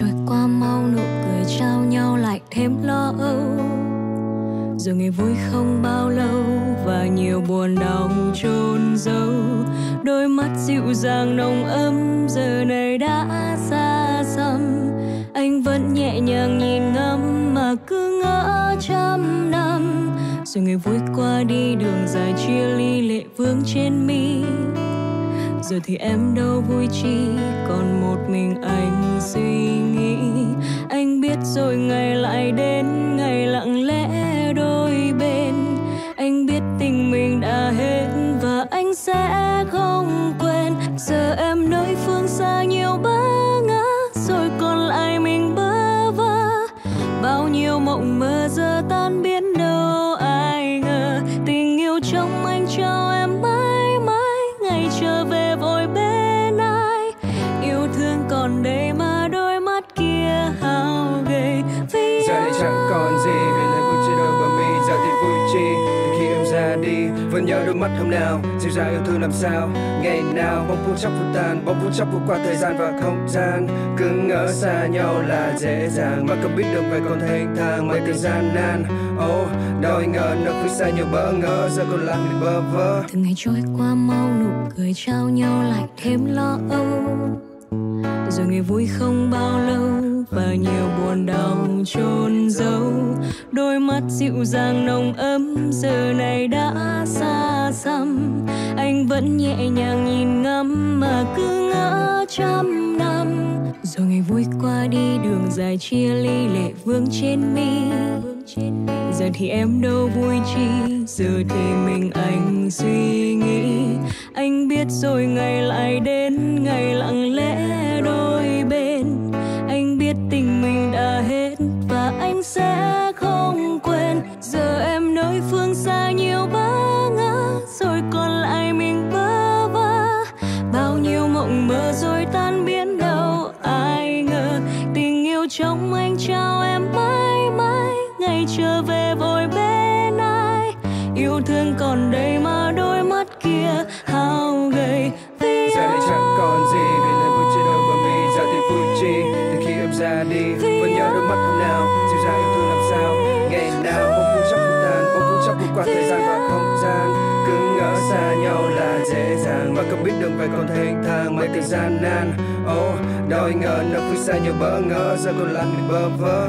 trôi qua mau nụ cười trao nhau lại thêm lo âu. Rồi ngày vui không bao lâu và nhiều buồn đau chôn giấu. Đôi mắt dịu dàng nồng ấm giờ này đã xa xăm. Anh vẫn nhẹ nhàng nhìn ngắm mà cứ ngỡ trăm năm. Rồi ngày vui qua đi, đường dài chia ly lệ vương trên mi giờ thì em đâu vui chi? Còn một mình anh suy nghĩ. Anh biết rồi, ngày lại đến, ngày lặng lẽ đôi bên. Anh biết tình mình đã hết và anh sẽ không quên. Giờ em nơi phương xa nhiều bỡ ngỡ, rồi còn lại mình bơ vơ. Bao nhiêu mộng mơ giờ tan biến đâu vui chi từ khi em ra đi. Vẫn nhớ đôi mắt hôm nào, dịu dàng yêu thương làm sao. Ngày nào, bóng phút chốc vụt tan, bóng phút chốc vượt qua thời gian và không gian. Cứ ngỡ xa nhau là dễ dàng, mà không biết được về còn thênh thang mấy thời gian nan. Oh đâu ngờ nó cứ xa nhiều bỡ ngỡ, giờ còn làm mình bơ vơ. Từng ngày trôi qua mau nụ cười trao nhau lại thêm lo âu rồi ngày vui không bao lâu và nhiều buồn đau chôn giấu. Đôi mắt dịu dàng nồng ấm, giờ này đã xa xăm. Anh vẫn nhẹ nhàng nhìn ngắm mà cứ ngỡ trăm năm rồi ngày vui qua đi, đường dài chia ly lệ vương trên mi. Giờ thì em đâu vui chi, giờ thì mình anh suy nghĩ. Anh biết rồi, ngày lại đến, ngày lặng lẽ đôi bên. Anh biết tình mình đã hết và anh sẽ không quên. Giờ em nơi phương xa yêu thương còn đây mà đôi mắt kia hao gầy vì giờ đây chẳng còn gì vì lời vui trên đôi bờ mi giờ thì vui chi. Từ khi em ra đi vẫn nhớ đôi mắt hôm nào. Dịu dàng yêu thương làm sao ngày nào bóng phút chốc vụt tan bóng chốc vượt qua thời gian và không gian. Cứ ngỡ xa nhau là dễ dàng mà không biết đường về còn thênh thang mấy thời gian nan. Oh anh ngờ nơi phía xa nhiều bỡ ngỡ giờ còn làm mình bơ vơ